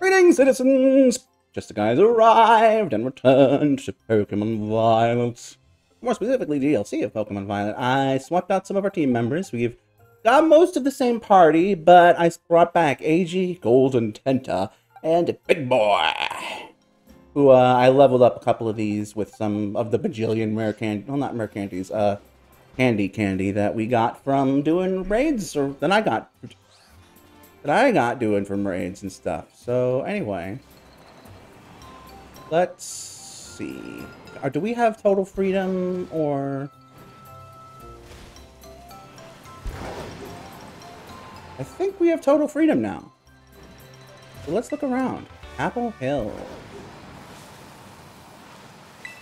Greetings, citizens! Justiguy's arrived and returned to Pokemon Violet. More specifically, DLC of Pokemon Violet. I swapped out some of our team members. We've got most of the same party, but I brought back AG, Golden Tenta, and Big Boy. Who uh, I leveled up a couple of these with some of the bajillion rare candy, well, not rare candies, uh, candy candy that we got from doing raids, or that I got, that I got doing from raids and stuff. So anyway, let's see. Or do we have total freedom or? I think we have total freedom now. So let's look around. Apple Hill.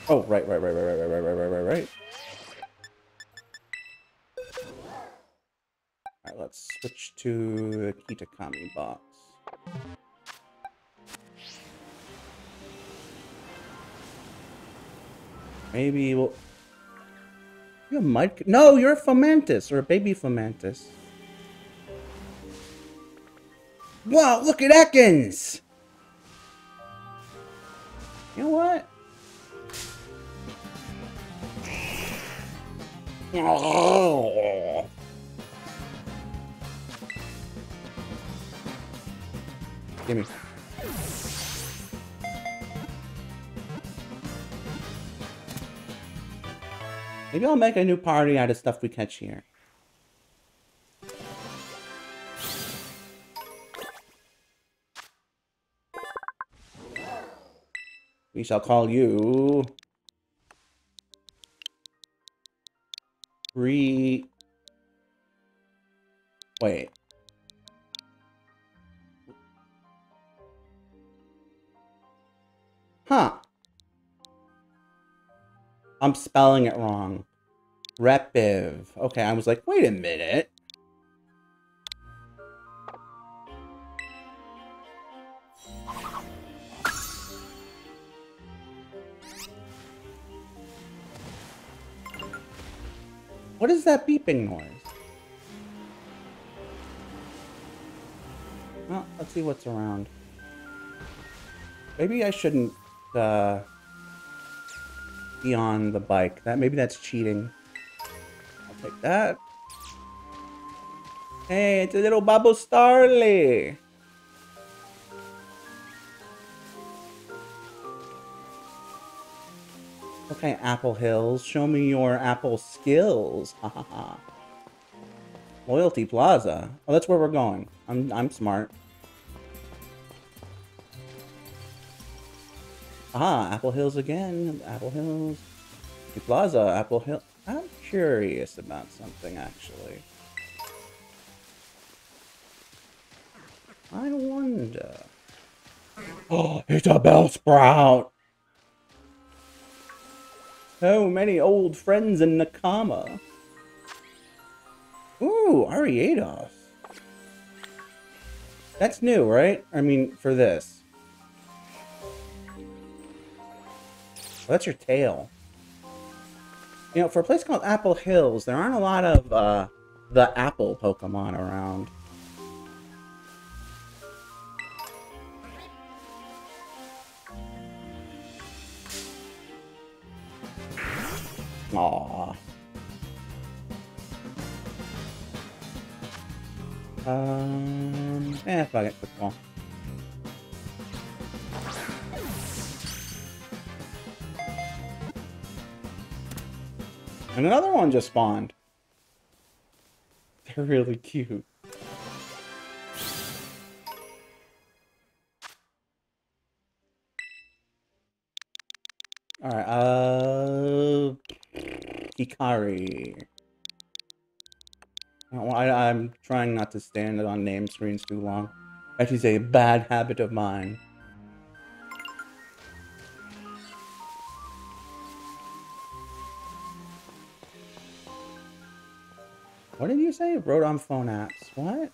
Oh, right, right, right, right, right, right, right, right, right, right. Alright, let's switch to Kitakami box. Maybe we'll... A mud... No, you're a Fomantis, or a baby Fomantis. Wow, look at Ekans! You know what? Oh. Gimme. Maybe I'll make a new party out of stuff we catch here. We shall call you... Re... Wait. Huh. I'm spelling it wrong. Repiv. Okay, I was like, wait a minute. What is that beeping noise? Well, let's see what's around. Maybe I shouldn't uh, be on the bike. That Maybe that's cheating. I'll take that. Hey, it's a little Bubble Starly. Okay, Apple Hills, show me your Apple skills. Ha ha ha. Loyalty Plaza. Oh, that's where we're going. I'm I'm smart. Ah, Apple Hills again. Apple Hills. Plaza, Apple Hill. I'm curious about something actually. I wonder. Oh, it's a Bellsprout! So many old friends in Nakama. Ooh, Ariados. That's new, right? I mean, for this. That's your tail. You know, for a place called Apple Hills, there aren't a lot of uh, the Apple Pokemon around. Aww. Um, eh, fuck it, football. And another one just spawned. They're really cute. Alright, uh... Hikari. I, am trying not to stand on name screens too long. That is a bad habit of mine. What did you say? Wrote on phone apps. What?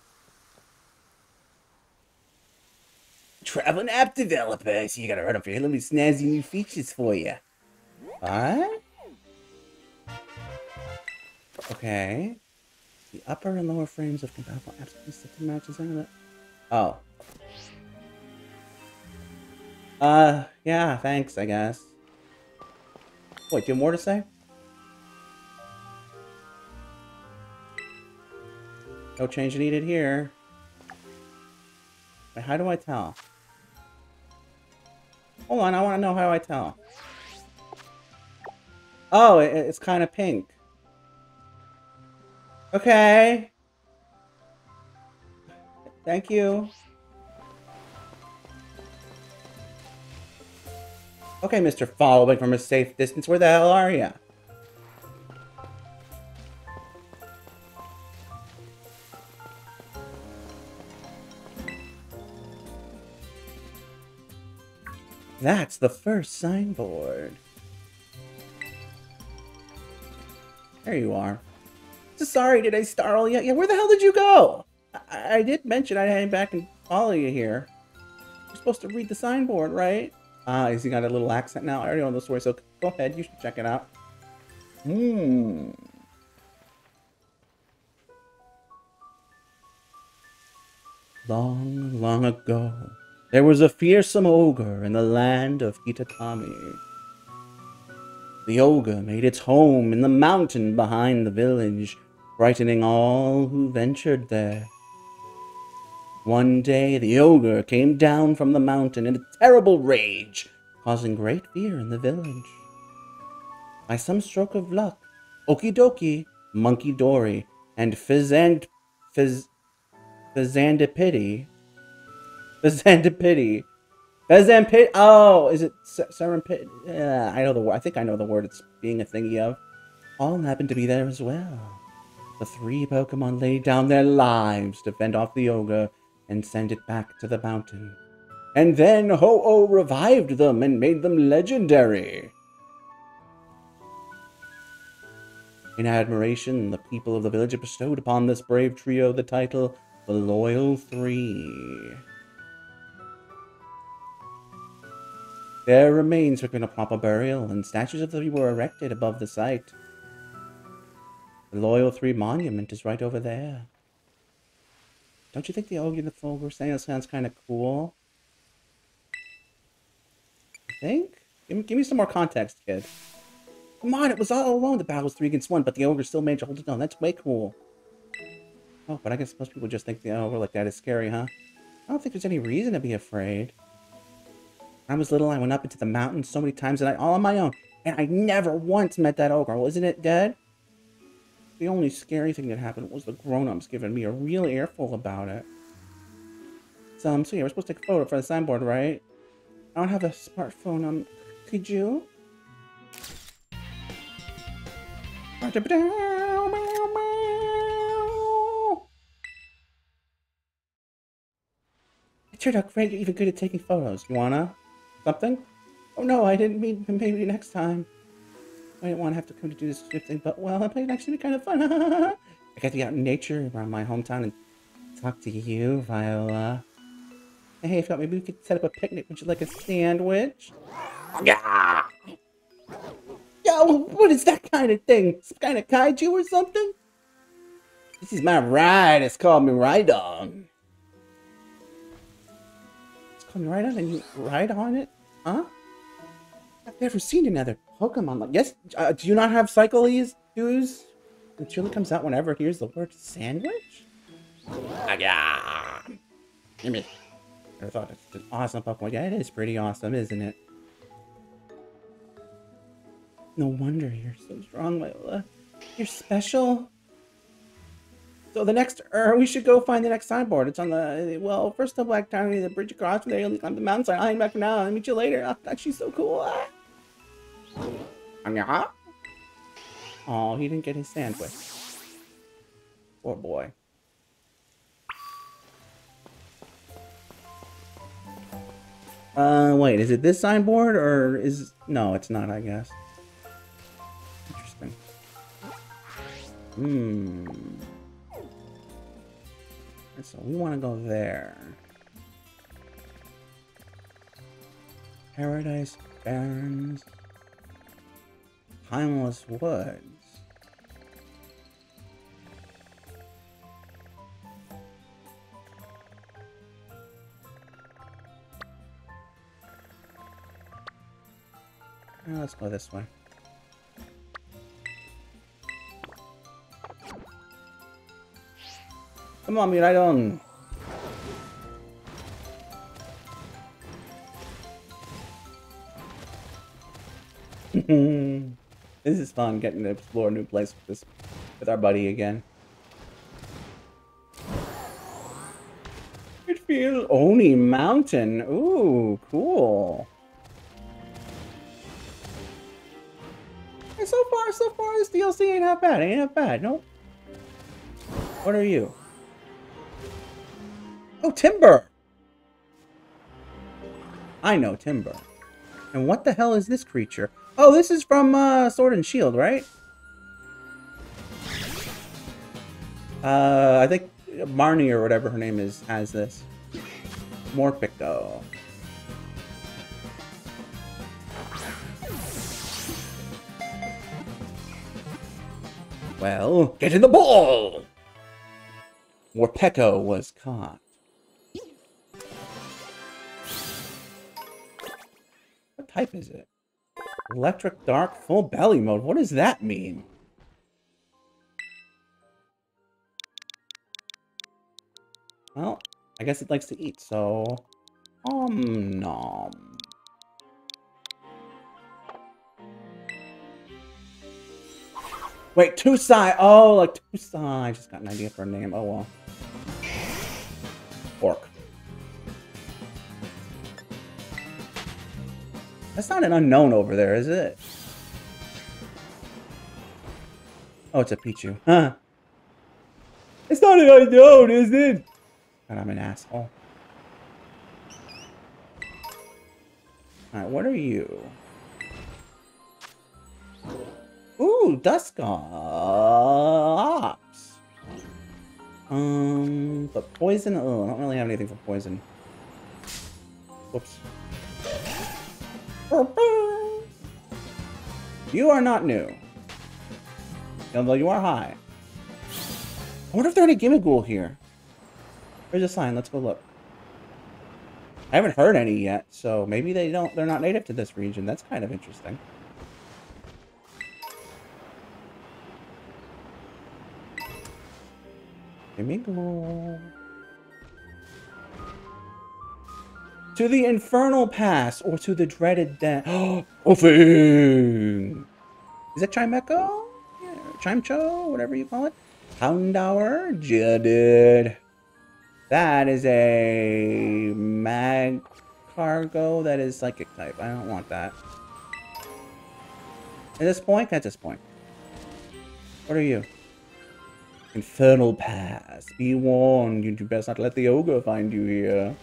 Traveling app developer, so you gotta run up. Let me snazzy new features for you. What? Okay. The upper and lower frames of compatible apps to matches. Oh. Uh, yeah, thanks, I guess. Wait, do you have more to say? No change needed here. Wait, how do I tell? Hold on, I want to know how I tell. Oh, it, it's kind of pink. Okay. Thank you. Okay, Mr. Following from a safe distance, where the hell are you? That's the first signboard. There you are. Sorry, did I startle you? Yeah, where the hell did you go? I, I did mention I'd hang back and follow you here. You're supposed to read the signboard, right? Ah, uh, has he got a little accent now? I already know the story, so go ahead. You should check it out. Hmm. Long, long ago, there was a fearsome ogre in the land of Kitakami. The ogre made its home in the mountain behind the village, frightening all who ventured there. One day, the ogre came down from the mountain in a terrible rage, causing great fear in the village. By some stroke of luck, Okidogi, Monkey Dory, and Fizzand... Fizz... Fizzandipity... Fizzandipity Bezampit. Oh, is it Serempit? Yeah, I know the word. I think I know the word it's being a thingy of. All happened to be there as well. The three Pokemon laid down their lives to fend off the ogre and send it back to the mountain. And then Ho-Oh revived them and made them legendary. In admiration, the people of the village bestowed upon this brave trio the title the Loyal Three. Their remains were given a proper burial, and statues of the three were erected above the site. The Loyal Three Monument is right over there. Don't you think the Ogie the Fogre saying sounds kind of cool? I think? Give me, give me some more context, kid. Come on, it was all alone. The battle was three against one, but the ogre still managed to hold it down. That's way cool. Oh, but I guess most people just think oh, the ogre like that is scary, huh? I don't think there's any reason to be afraid. When I was little, I went up into the mountains so many times, and I all on my own, and I never once met that ogre. Well, isn't it dead? The only scary thing that happened was the grown-ups giving me a real earful about it. So, um, so yeah, we're supposed to take a photo for the signboard, right? I don't have a smartphone. Um, could you? It turned out great. You're even good at taking photos. You wanna? Something? Oh no, I didn't mean maybe next time. I didn't want to have to come to do this thing, but well, it might actually be kind of fun. I got to get out in nature around my hometown and talk to you, Viola. Hey, I thought maybe we could set up a picnic. Would you like a sandwich? Yeah. Yo, what is that kind of thing? Some kind of kaiju or something? This is my ride. It's called Miraidon. It's called Miraidon and you ride on it? Huh? I've never seen another Pokemon like yes. Uh, do you not have Cyclees dues? It surely comes out whenever it hears the word sandwich. Give me. I thought it's an awesome Pokemon. Yeah, it is pretty awesome, isn't it? No wonder you're so strong, Viola. You're special. So the next, or we should go find the next signboard. It's on the, well, first up, Black Town, the bridge across from there, you'll climb the mountainside. I'll hang back now. I'll meet you later. Oh, God, she's so cool. Ah. Oh, he didn't get his sandwich. Poor boy. Uh, wait, is it this signboard, or is... No, it's not, I guess. Interesting. Hmm... So we want to go there. Paradise Barrens. Timeless Woods. Uh, let's go this way. Come on, Miraidon. this is fun getting to explore a new place with this with our buddy again. It feels Oni Mountain. Ooh, cool. Hey, so far, so far, this DLC ain't that bad. Ain't that bad. Nope. What are you? Oh, Timburr! I know Timburr. And what the hell is this creature? Oh, this is from uh, Sword and Shield, right? Uh, I think Marnie or whatever her name is has this. Morpeko. Well, get in the ball! Morpeko was caught. Type is it? Electric Dark Full Belly Mode. What does that mean? Well, I guess it likes to eat, so... Um, nom. Wait, Tusai! Oh, like Tusai. I just got an idea for a name. Oh, well. That's not an Unown over there, is it? Oh, it's a Pichu. Huh. It's not an Unown, is it? And I'm an asshole. Alright, what are you? Ooh, Dusclops. Um, but poison? Oh, I don't really have anything for poison. Whoops. You are not new. Although you are high. I wonder if there are any Gimmighoul here. There's a sign. Let's go look. I haven't heard any yet, so maybe they don't. They're not native to this region. That's kind of interesting. Gimmighoul. To the infernal pass, or to the dreaded death. Oh, thing. Is it Chimecho? Yeah, Chimecho, whatever you call it. Houndour, Jaded. That is a mag cargo that is psychic type. I don't want that. At this point, at this point. What are you? Infernal Pass. Be warned, you best not let the ogre find you here.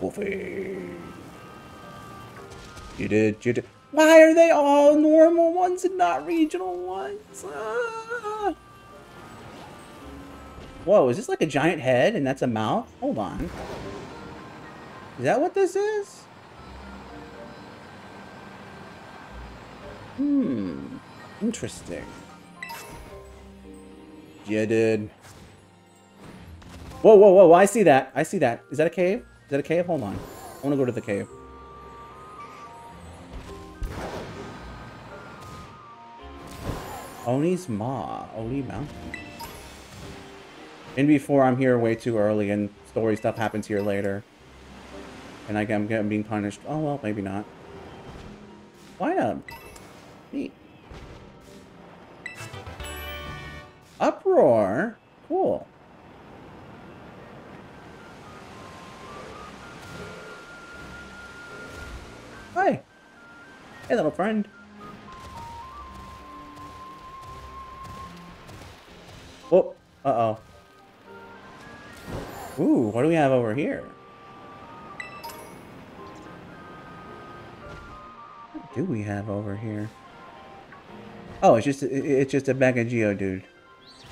Wolfie. You did, you did. Why are they all normal ones and not regional ones? Ah. Whoa, is this like a giant head and that's a mouth? Hold on. Is that what this is? Hmm. Interesting. Yeah, dude. Whoa, whoa, whoa, I see that. I see that. Is that a cave? That a cave? Hold on. I want to go to the cave. Oni's Ma. Oni Mountain. And before I'm here way too early and story stuff happens here later. And I, I'm getting being punished. Oh, well, maybe not. Why not? Neat. Uproar? Cool. Hi. Hey, little friend. Oh, uh-oh. Ooh, what do we have over here? What do we have over here? Oh, it's just it's just a bag of Geodude.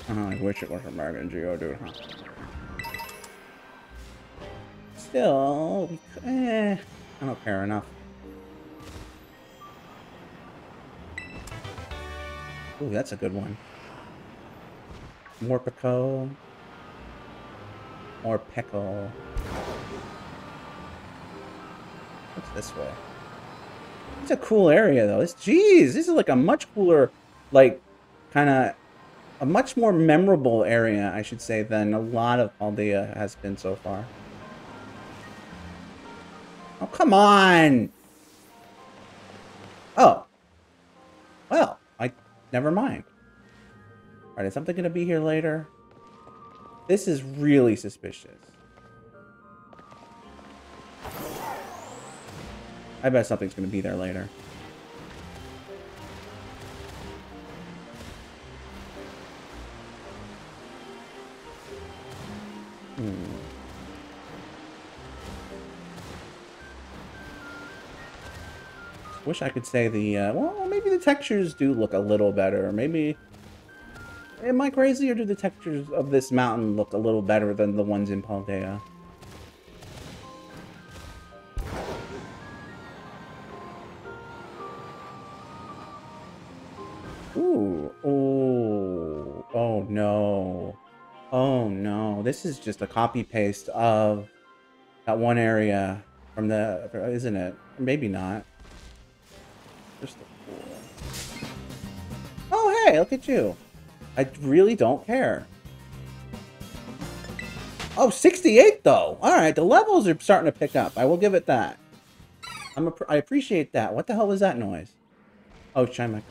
Oh, I wish it was a bag of Geodude, huh? Still, eh, I don't care enough. Ooh, that's a good one. Morpeko. More Peckle. What's this way? It's a cool area, though. This, geez, this is like a much cooler, like, kind of, a much more memorable area, I should say, than a lot of Paldea has been so far. Oh, come on! Oh. Well, never mind. Alright, is something going to be here later? This is really suspicious. I bet something's going to be there later. Hmm. Wish I could say the, uh, well, maybe the textures do look a little better. Maybe, am I crazy or do the textures of this mountain look a little better than the ones in Paldea? Ooh, oh, oh no. Oh no, this is just a copy paste of that one area from the, isn't it? Maybe not. Just pool. Oh hey, look at you. I really don't care. Oh, 68 though. All right, the levels are starting to pick up. I will give it that. I'm a, I appreciate that. What the hell was that noise? Oh, Chimecho.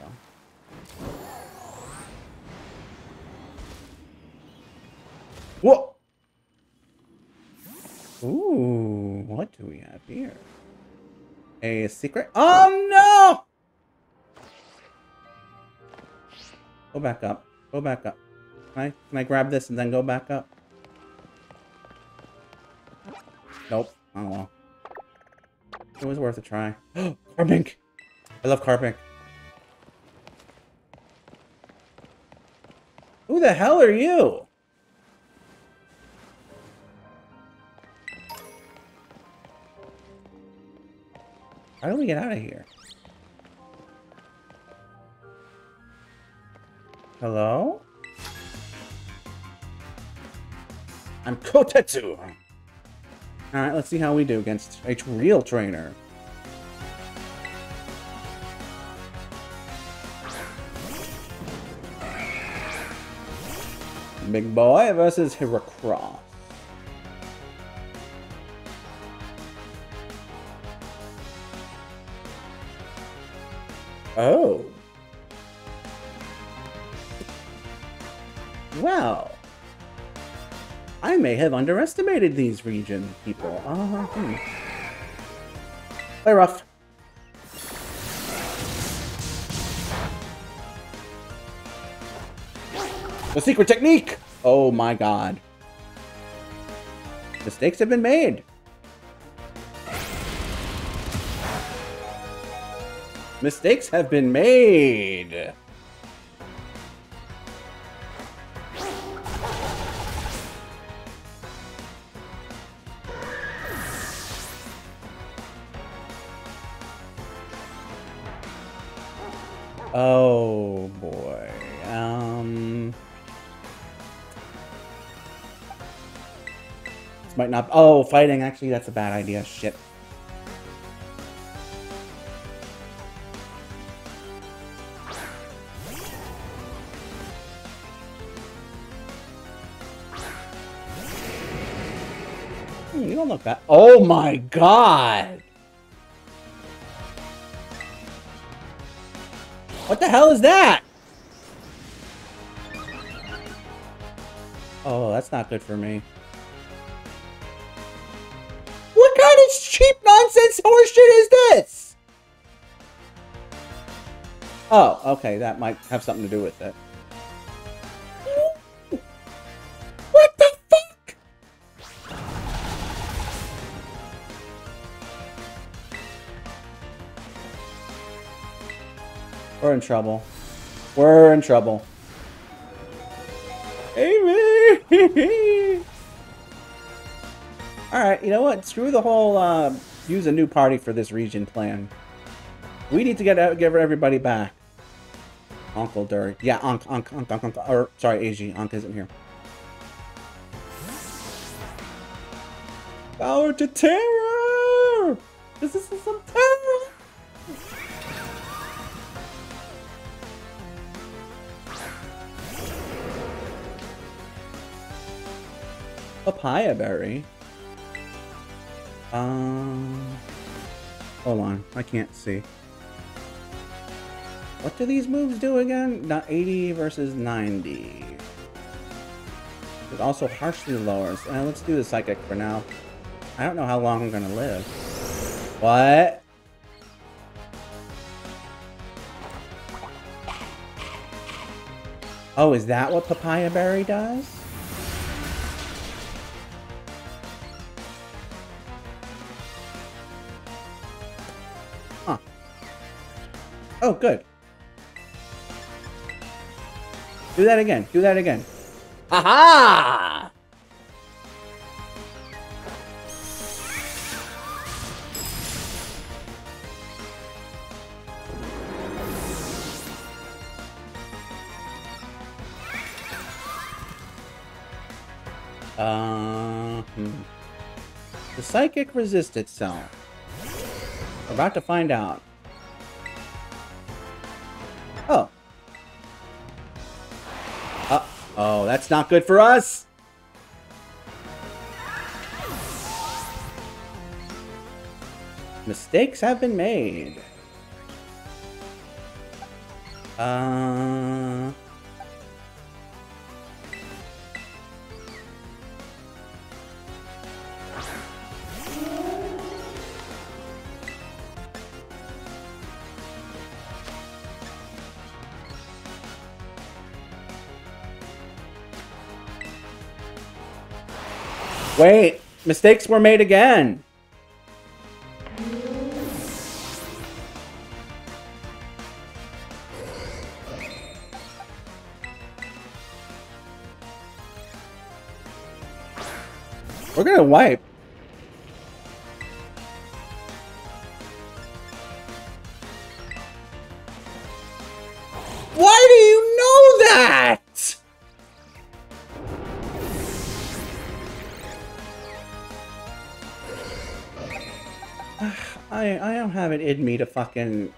Whoa! Ooh, what do we have here? A secret? Oh no! Go back up. Go back up. Can I, can I grab this and then go back up? Nope. Oh well. It was worth a try. Carbink! I love Carbink. Who the hell are you? How do we get out of here? Hello? I'm Kotetsu! Alright, let's see how we do against a real trainer. Big Boy versus Heracross. Oh. Well. I may have underestimated these region people. Uh, hmm. Play rough. The secret technique! Oh my god. Mistakes have been made. Mistakes have been made. Oh boy. Um This might not Oh, fighting actually that's a bad idea. Shit. Hmm, You don't look bad. Oh my god! What the hell is that? Oh, that's not good for me. What kind of cheap nonsense horseshit is this? Oh, okay, that might have something to do with it. We're in trouble. We're in trouble. Amy! Alright, you know what? Screw the whole, uh, use a new party for this region plan. We need to get out, give everybody back. Uncle Dirk. Yeah, Unc, Unc, Unc, Unc, Unc, or, sorry, AG. Unc isn't here. Power to terror! This is some terrible. Payapa berry. Um. Hold on, I can't see. What do these moves do again? Not 80 versus 90. It also harshly lowers. Uh, let's do the psychic for now. I don't know how long I'm gonna live. What? Oh, is that what Payapa Berry does? Oh, good. Do that again. Do that again. Aha! Uh, hmm. The psychic resists itself. We're about to find out. Oh. Uh, oh, that's not good for us! Mistakes have been made. Uh... Wait, mistakes were made again. We're gonna wipe. I I don't have it in me to fucking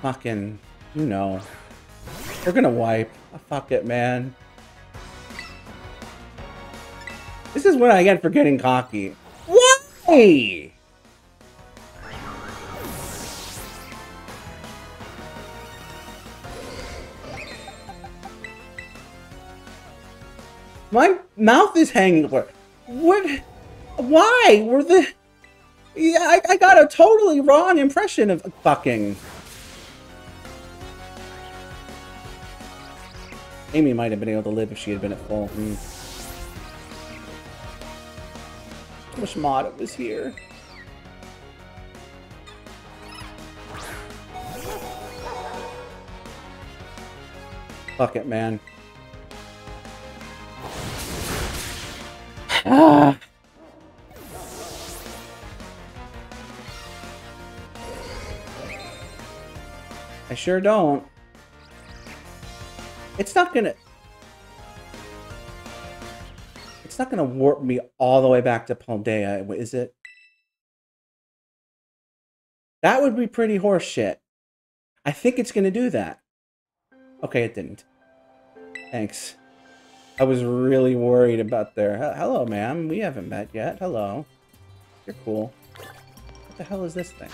fucking you know. We're gonna wipe. Oh, fuck it, man. This is what I get for getting cocky. Why? My mouth is hanging. What? What? Why? Were the? Yeah, I, I got a totally wrong impression of fucking. Amy might have been able to live if she had been at full. Hmm. Wish Mata was here. Fuck it, man. Ah. I sure don't. It's not gonna... It's not gonna warp me all the way back to Paldea, is it? That would be pretty horseshit. I think it's gonna do that. Okay, it didn't. Thanks. I was really worried about their... Hello, ma'am. We haven't met yet. Hello. You're cool. What the hell is this thing?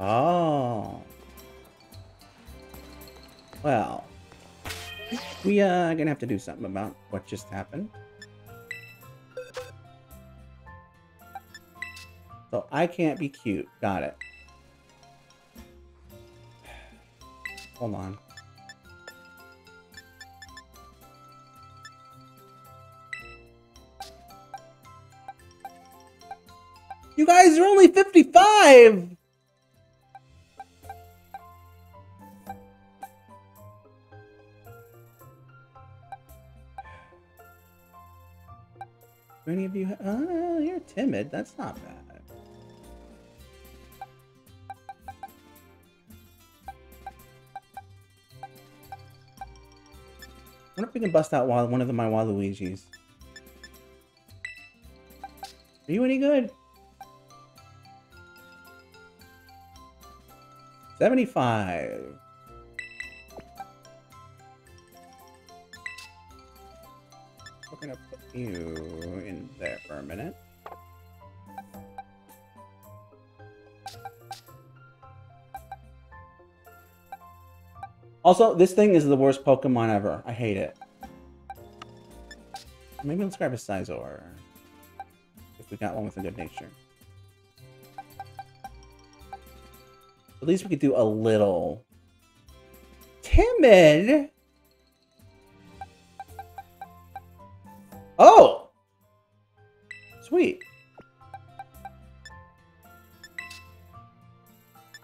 Oh. Well. We uh, are gonna have to do something about what just happened. So I can't be cute. Got it. Hold on. You guys are only 55! Do any of you? Oh, you're timid. That's not bad. I wonder if we can bust out one of the, my Waluigis. Are you any good? 75. We're gonna put you minute. Also, this thing is the worst Pokemon ever. I hate it. Maybe let's grab a Scizor. If we got one with a good nature. At least we could do a little. Timid? Sweet.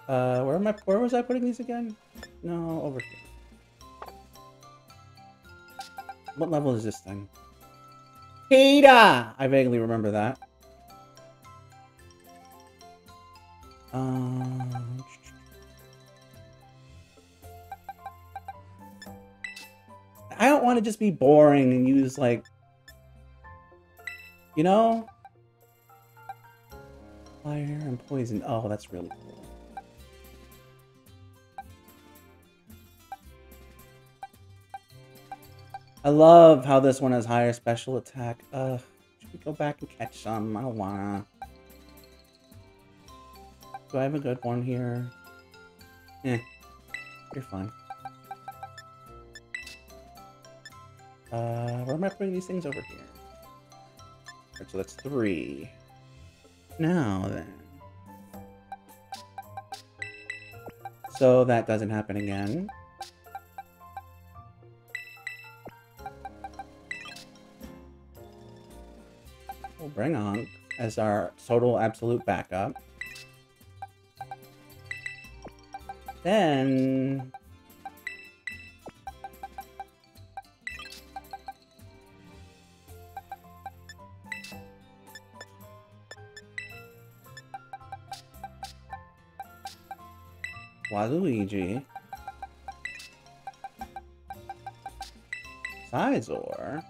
Uh, where am I? Where was I putting these again? No, over here. What level is this thing? Peter! I vaguely remember that. Um, I don't want to just be boring and use, like, you know? Fire and poison. Oh, that's really cool. I love how this one has higher special attack. Uh, should we go back and catch some? I don't wanna. Do I have a good one here? Eh, you're fine. Uh, where am I putting these things over here? Right, so that's three. Now then. So that doesn't happen again. We'll bring on as our total absolute backup. Then... Waluigi. Scizor.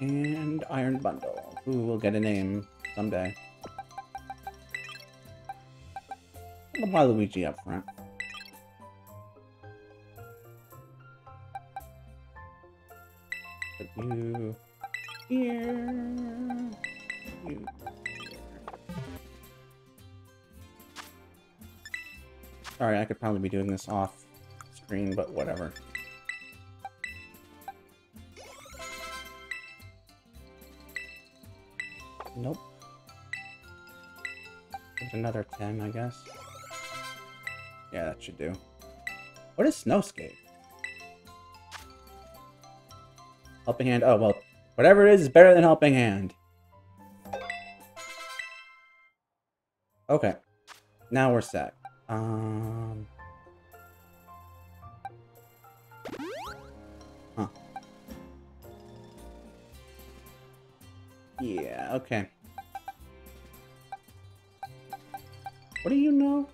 And Iron Bundle, who will get a name someday. Put Waluigi up front. Could be doing this off screen, but whatever. Nope. There's another 10, I guess. Yeah, that should do. What is Snowscape? Helping Hand. Oh, well, whatever it is is better than Helping Hand. Okay. Now we're set. Um... Yeah, okay. What do you know?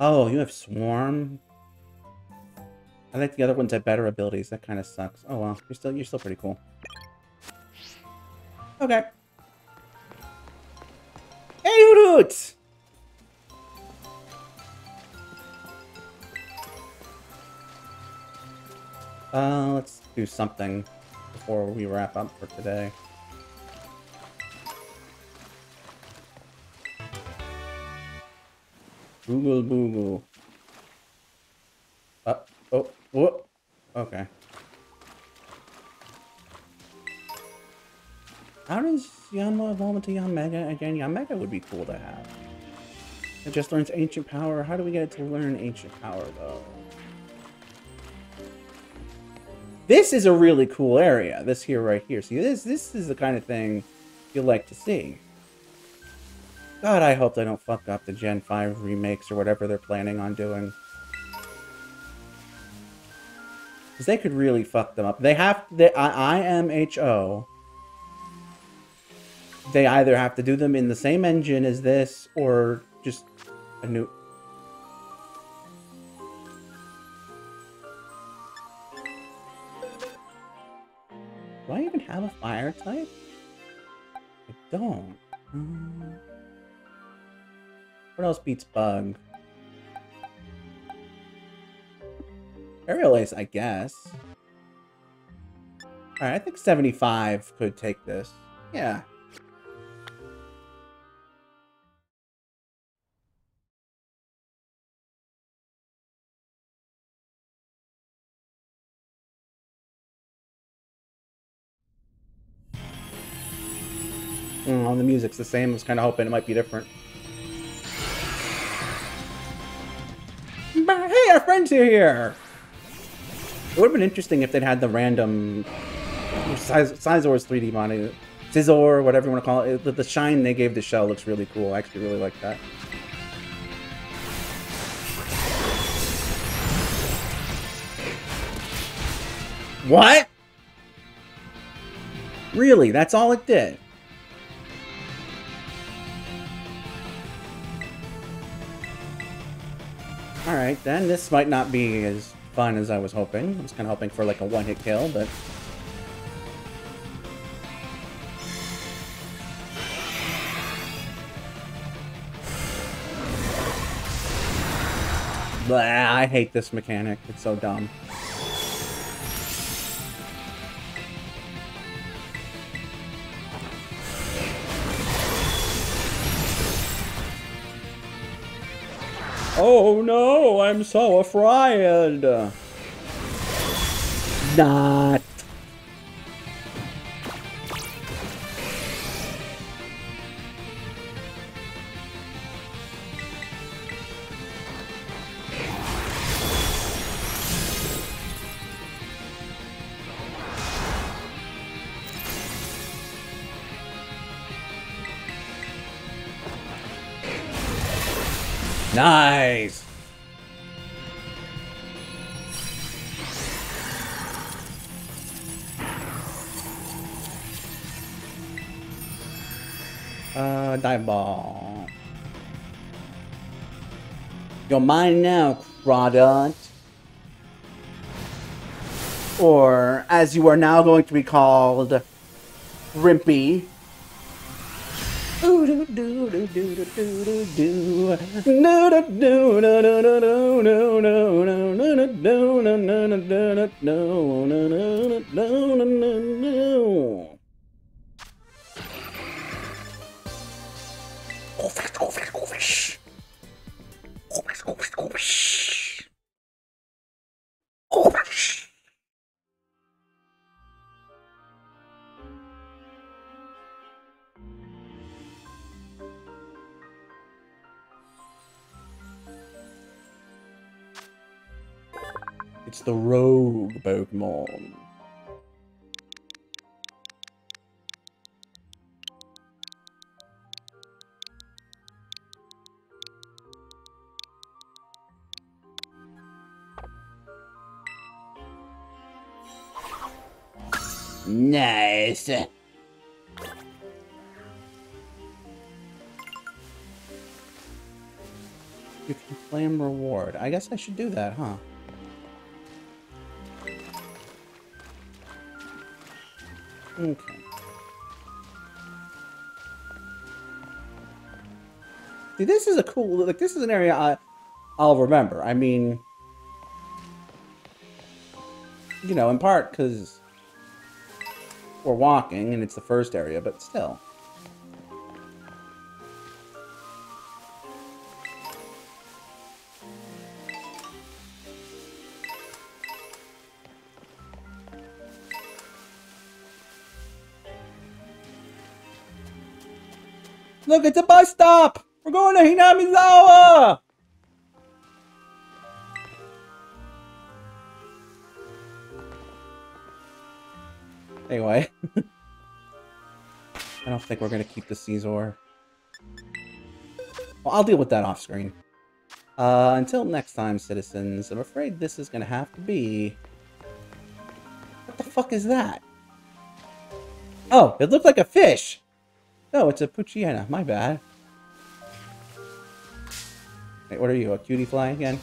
Oh, you have Swarm? I like the other ones have better abilities. That kind of sucks. Oh well, you're still you're still pretty cool. Okay. Hey, Hoot! Uh, let's do something before we wrap up for today. Google Google. Uh, oh, whoa. Okay. How does Yanma evolve into Yanmega again? Yanmega would be cool to have. It just learns Ancient Power. How do we get it to learn Ancient Power, though? This is a really cool area. This here, right here. See, this this is the kind of thing you like to see. God, I hope they don't fuck up the Gen 5 remakes or whatever they're planning on doing. Because they could really fuck them up. They have... They, I, IMHO. They either have to do them in the same engine as this, or just a new... fire type? I don't. Um, what else beats bug? Aerial Ace, I guess. Alright, I think 75 could take this. Yeah. The same. I was kind of hoping it might be different. But hey, our friends are here! It would have been interesting if they'd had the random Scizor's 3D money. Scizor, whatever you want to call it. The shine they gave the shell looks really cool. I actually really like that. What? Really? That's all it did? Alright, then this might not be as fun as I was hoping. I was kind of hoping for like a one-hit kill, but... Blah, I hate this mechanic. It's so dumb. Oh no, I'm so afraid. Nice! You're mine now, Crawdaunt. Or, as you are now going to be called, Rimpy. It's the rogue Pokemon. Nice. You can claim reward. I guess I should do that, huh? Okay. See, this is a cool, like, this is an area I, I'll remember. I mean, you know, in part because we're walking and it's the first area, but still. Look, it's a bus stop! We're going to Hinamizawa! Anyway. I don't think we're going to keep the Scizor. Well, I'll deal with that off screen. Uh, until next time, citizens, I'm afraid this is going to have to be... What the fuck is that? Oh, it looked like a fish! Oh, it's a Poochyena. My bad. Wait, what are you? A Cutiefly again?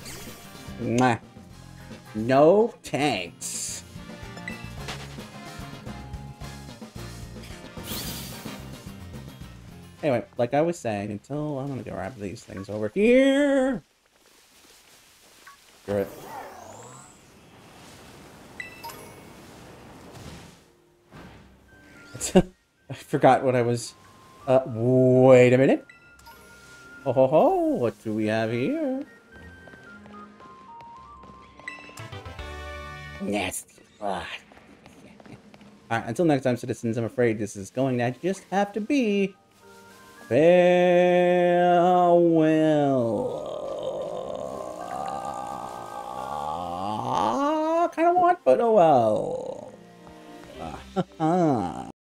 Mwah. No tanks. Anyway, like I was saying, until I'm gonna grab these things over here. It. I forgot what I was. Uh, wait a minute. Oh ho ho! What do we have here? Nasty. Alright, until next time, citizens, I'm afraid this is going to just have to be farewell. Ah, kind of want, but oh well. Ah,